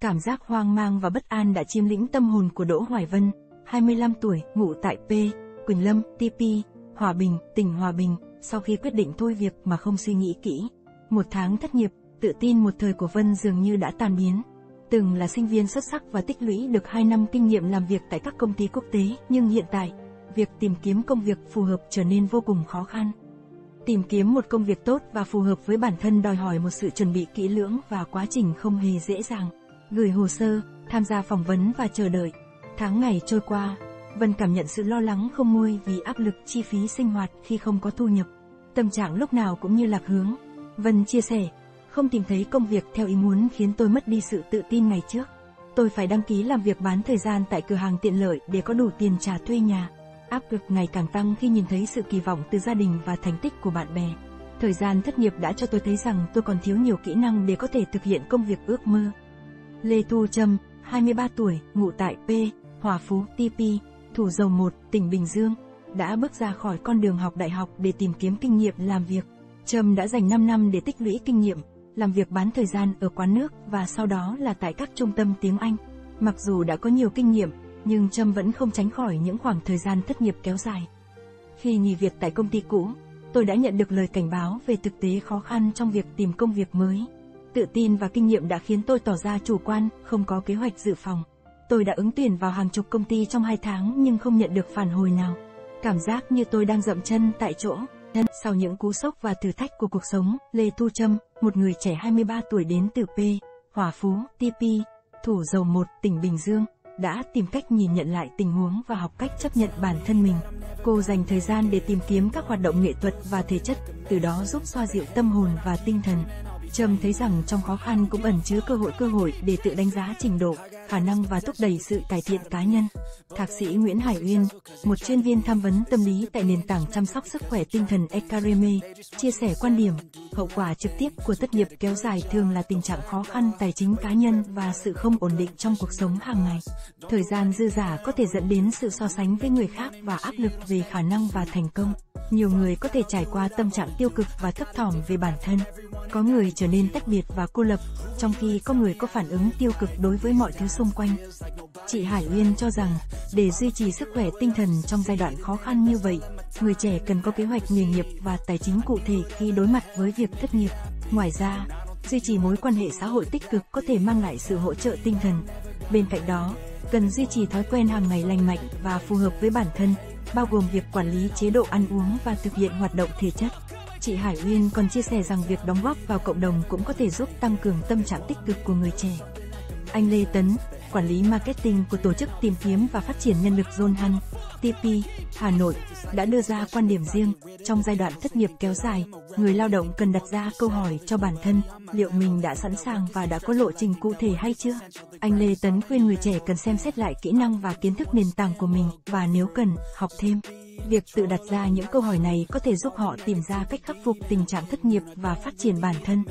Cảm giác hoang mang và bất an đã chiếm lĩnh tâm hồn của Đỗ Hoài Vân, 25 tuổi, ngụ tại P, Quỳnh Lâm, TP, Hòa Bình, tỉnh Hòa Bình, sau khi quyết định thôi việc mà không suy nghĩ kỹ. Một tháng thất nghiệp, tự tin một thời của Vân dường như đã tan biến. Từng là sinh viên xuất sắc và tích lũy được 2 năm kinh nghiệm làm việc tại các công ty quốc tế, nhưng hiện tại, việc tìm kiếm công việc phù hợp trở nên vô cùng khó khăn. Tìm kiếm một công việc tốt và phù hợp với bản thân đòi hỏi một sự chuẩn bị kỹ lưỡng và quá trình không hề dễ dàng. Gửi hồ sơ, tham gia phỏng vấn và chờ đợi. Tháng ngày trôi qua, Vân cảm nhận sự lo lắng không nguôi vì áp lực chi phí sinh hoạt khi không có thu nhập. Tâm trạng lúc nào cũng như lạc hướng. Vân chia sẻ, không tìm thấy công việc theo ý muốn khiến tôi mất đi sự tự tin ngày trước. Tôi phải đăng ký làm việc bán thời gian tại cửa hàng tiện lợi để có đủ tiền trả thuê nhà. Áp lực ngày càng tăng khi nhìn thấy sự kỳ vọng từ gia đình và thành tích của bạn bè. Thời gian thất nghiệp đã cho tôi thấy rằng tôi còn thiếu nhiều kỹ năng để có thể thực hiện công việc ước mơ. Lê Thu Trâm, 23 tuổi, ngụ tại P, Hòa Phú, TP, Thủ Dầu 1, tỉnh Bình Dương, đã bước ra khỏi con đường học đại học để tìm kiếm kinh nghiệm làm việc. Trâm đã dành 5 năm để tích lũy kinh nghiệm, làm việc bán thời gian ở quán nước và sau đó là tại các trung tâm tiếng Anh. Mặc dù đã có nhiều kinh nghiệm, nhưng Trâm vẫn không tránh khỏi những khoảng thời gian thất nghiệp kéo dài. Khi nghỉ việc tại công ty cũ, tôi đã nhận được lời cảnh báo về thực tế khó khăn trong việc tìm công việc mới. Tự tin và kinh nghiệm đã khiến tôi tỏ ra chủ quan, không có kế hoạch dự phòng. Tôi đã ứng tuyển vào hàng chục công ty trong 2 tháng nhưng không nhận được phản hồi nào. Cảm giác như tôi đang dậm chân tại chỗ. Sau những cú sốc và thử thách của cuộc sống, Lê Thu Trâm, một người trẻ 23 tuổi đến từ P, Hòa Phú, TP, Thủ Dầu 1, tỉnh Bình Dương, đã tìm cách nhìn nhận lại tình huống và học cách chấp nhận bản thân mình. Cô dành thời gian để tìm kiếm các hoạt động nghệ thuật và thể chất, từ đó giúp xoa dịu tâm hồn và tinh thần. Trâm thấy rằng trong khó khăn cũng ẩn chứa cơ hội cơ hội để tự đánh giá trình độ, khả năng và thúc đẩy sự cải thiện cá nhân. Thạc sĩ Nguyễn Hải Uyên, một chuyên viên tham vấn tâm lý tại nền tảng chăm sóc sức khỏe tinh thần Ecareme, chia sẻ quan điểm, hậu quả trực tiếp của thất nghiệp kéo dài thường là tình trạng khó khăn tài chính cá nhân và sự không ổn định trong cuộc sống hàng ngày. Thời gian dư giả có thể dẫn đến sự so sánh với người khác và áp lực về khả năng và thành công. Nhiều người có thể trải qua tâm trạng tiêu cực và thấp thỏm về bản thân. Có người trở nên tách biệt và cô lập, trong khi có người có phản ứng tiêu cực đối với mọi thứ xung quanh. Chị Hải Uyên cho rằng, để duy trì sức khỏe tinh thần trong giai đoạn khó khăn như vậy, người trẻ cần có kế hoạch nghề nghiệp và tài chính cụ thể khi đối mặt với việc thất nghiệp. Ngoài ra, duy trì mối quan hệ xã hội tích cực có thể mang lại sự hỗ trợ tinh thần. Bên cạnh đó, cần duy trì thói quen hàng ngày lành mạnh và phù hợp với bản thân, bao gồm việc quản lý chế độ ăn uống và thực hiện hoạt động thể chất. Chị Hải Uyên còn chia sẻ rằng việc đóng góp vào cộng đồng cũng có thể giúp tăng cường tâm trạng tích cực của người trẻ. Anh Lê Tấn, quản lý marketing của tổ chức tìm kiếm và phát triển nhân lực John Han, TP, Hà Nội, đã đưa ra quan điểm riêng, trong giai đoạn thất nghiệp kéo dài, người lao động cần đặt ra câu hỏi cho bản thân, liệu mình đã sẵn sàng và đã có lộ trình cụ thể hay chưa? Anh Lê Tấn khuyên người trẻ cần xem xét lại kỹ năng và kiến thức nền tảng của mình, và nếu cần, học thêm. Việc tự đặt ra những câu hỏi này có thể giúp họ tìm ra cách khắc phục tình trạng thất nghiệp và phát triển bản thân.